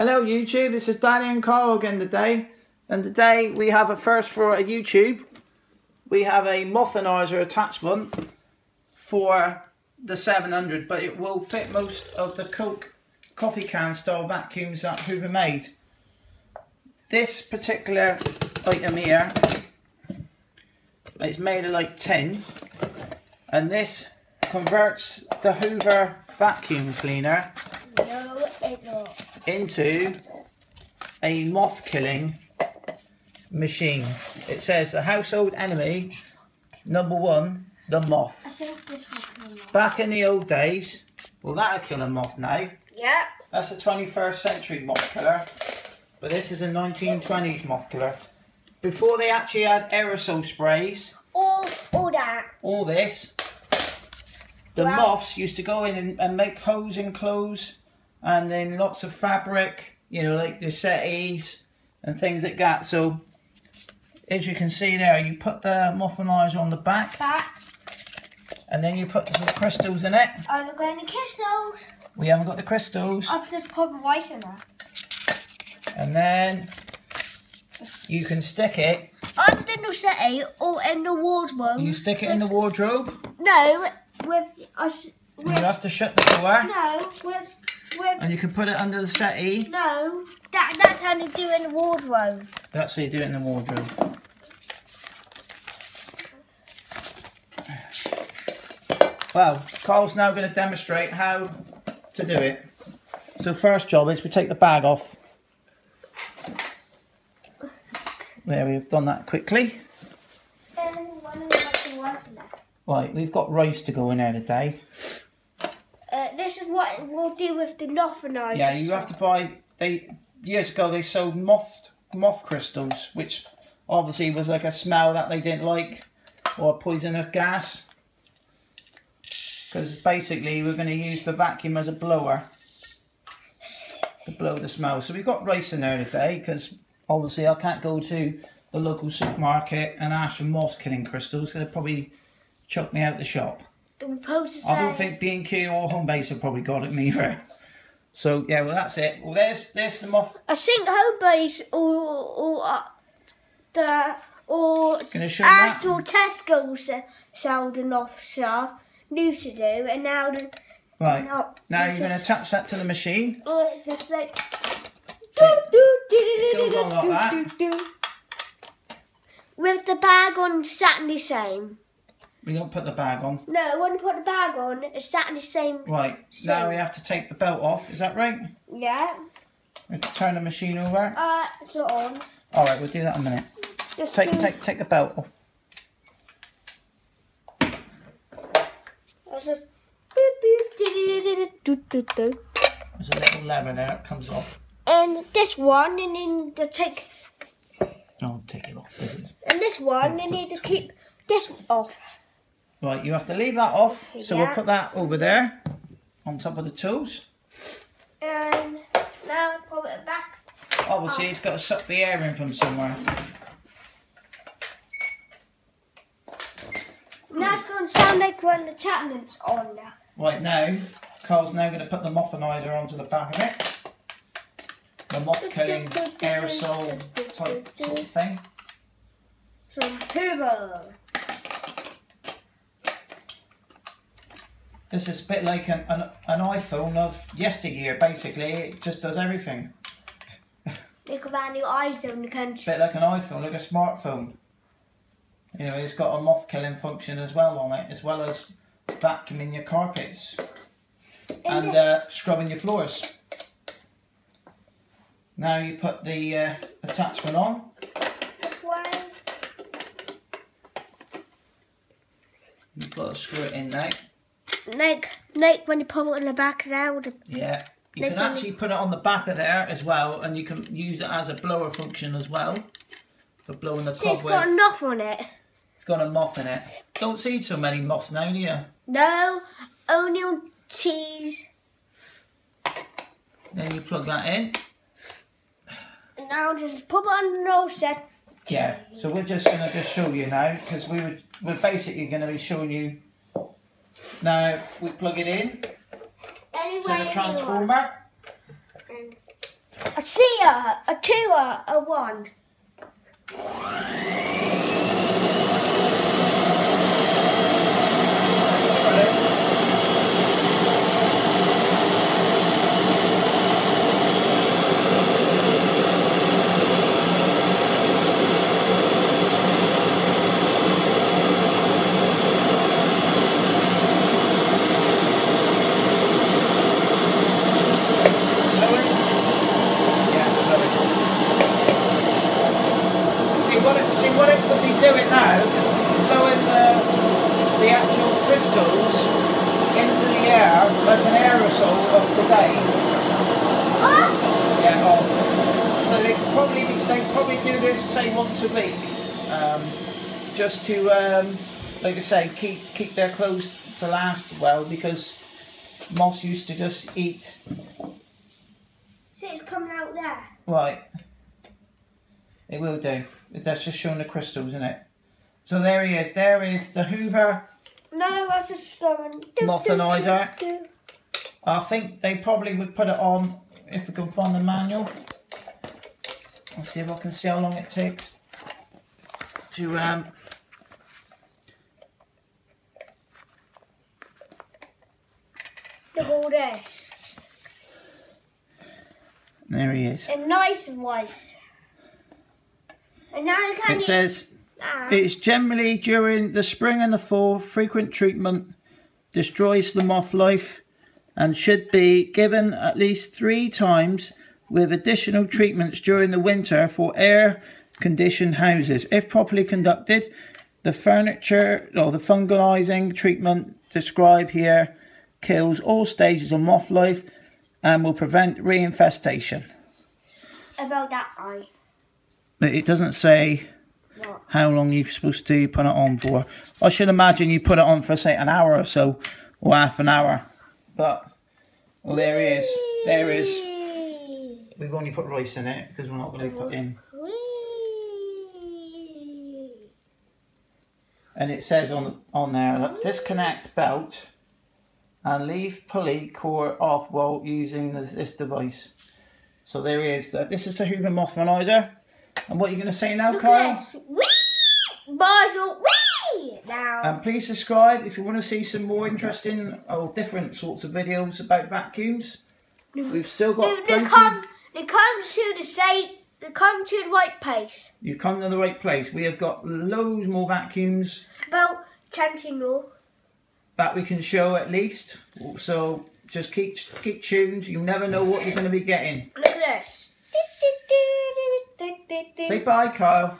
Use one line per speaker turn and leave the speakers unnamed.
Hello YouTube, this is Danny and Carl again today. And today we have a first for a YouTube. We have a Mothimizer attachment for the 700, but it will fit most of the Coke coffee can style vacuums that Hoover made. This particular item here, it's made of like tin and this converts the Hoover vacuum cleaner. Into a moth killing machine. It says the household enemy number one, the moth.
I think this one
Back in the old days, well that'll kill a moth now.
Yeah.
That's a 21st century moth killer, but this is a 1920s moth killer. Before they actually had aerosol sprays,
All, all that.
all this, the
Wow.
moths used to go in and, and make holes in clothes and then lots of fabric, you know, like the settees and things like that. So, as you can see there, you put the mothimizer on the back
Back.
and then you put some crystals in it.
I'm going to kiss those.
We haven't got the crystals.
I'll just put white in there.
And then you can stick it,
Under the settee or in the wardrobe.
you stick it in the wardrobe.
No, with us.
You have to shut the door
no, with with.
and you can put it under the settee.
No, that that's how you do it in the wardrobe.
That's how you do it in the wardrobe. Well, Carl's now going to demonstrate how to do it. So first job is we take the bag off. There, we've done that quickly.
And one of the was left.
Right, we've got rice to go in there today.
This is what we'll do with the mothimizer.
Yeah, you have to buy. They years ago they sold moth moth crystals, which obviously was like a smell that they didn't like, or poisonous gas. Because basically we're going to use the vacuum as a blower to blow the smell. So we've got rice in there today because obviously I can't go to the local supermarket and ask for moth killing crystals. They'll probably chuck me out the shop.
The supposed to
I don't think B&Q or Homebase have probably got it neither. So yeah, well that's it. Well there's there's the moth.
I think Homebase or or uh, the or
Gonna show you that?
Asda or Tesco se- sell the North South to do, and now the
Right.
now,
Now you're going to attach that to the machine.
oh, it's just like
Goes on like that.
with the bag on the same.
We don't put the bag on.
No, when you put the bag on, it's exactly the same.
Right. Now we have to take the belt off. Is that right?
Yeah.
We have to turn the machine over.
Uh, it's not on.
All right. We'll do that in a minute.
Just
Take
do-
take take the belt off.
It's just.
There's a little lever there. It comes off.
And this one, and then to take,
I'll take it off.
And this one, you need to keep this off.
Right. You have to leave that off. So we'll put that over there, on top of the tools.
And now put it back.
Obviously, it's got to suck the air in from somewhere.
Now it's going to sound like when the Chapman's on oh, there.
Right now, Carl's now going to put the mothimizer onto the back of it. The moth killing aerosol type sort of thing.
Some Hoover.
This is a bit like an, an, an iPhone of yesteryear, basically. It just does everything.
Think about new eyes on the
A
country.
bit like an iPhone, like a smartphone. You know, it's got a moth killing function as well on it, as well as vacuuming your carpets and uh, scrubbing your floors. Now you put the uh, attachment on.
This one.
You've got to screw it in now.
Like, like when you put it in the back now. The,
Yeah. You
Like
can actually put it on the back of there as well, and you can use it as a blower function as well for blowing the
see, It's got a moth on it.
It's got a moth in it. Don't see so many moths now, do you?
No, only on cheese.
Then you plug that in.
And now just put it on the nose set.
Yeah. So we're just gonna just show you now because we were we're basically gonna be showing you. Now we plug it in
Anyway,
to the transformer.
A seer, a two, a one.
Lower it. Yes, lower it. See what it, see what it would be doing now, blowing the, the actual crystals into the air like an aerosol of today.
Oh,
Yeah, oh. So they probably they probably do this say once a week, um, just to um, like I say keep keep their clothes to last well because moss used to just eat
see it's coming out there.
right. It will do. That's just showing the crystals in it. So there he is. There is the Hoover.
No, that's just going.
Mothimizer. I think they probably would put it on if we can find the manual. Let's see if I can see how long it takes to um
Look at all this.
there he is.
And nice and white. And now you can
It says
Ah,
it's generally during the spring and the fall frequent treatment destroys the moth life and should be given at least three times with additional treatments during the winter for air conditioned houses. If properly conducted, the furniture or the fungalizing treatment described here kills all stages of moth life and will prevent reinfestation.
about that eye.
But it doesn't say
What?
how long you're supposed to put it on for. I should imagine you put it on for say an hour or so, or half an hour. But well, there he is. There he is. We've only put rice in it because we're not going to put in.
Whee!
And it says on on there, look, disconnect belt and leave pulley core off while using this, this device. So there he is. This is the Hoover Mothimizer. And what are you going to say now,
Look
Kyle?
Whee! Basil, whee! Now.
And please subscribe if you want to see some more interesting or different sorts of videos about vacuums. We've still got
they
plenty.
come, they come to the same, they come to the right place.
You've come to the right place. We have got loads more vacuums
About Chanting
that we can show at least. So just keep keep tuned. You never know what you're going to be getting.
Look at this.
Say bye, Kyle.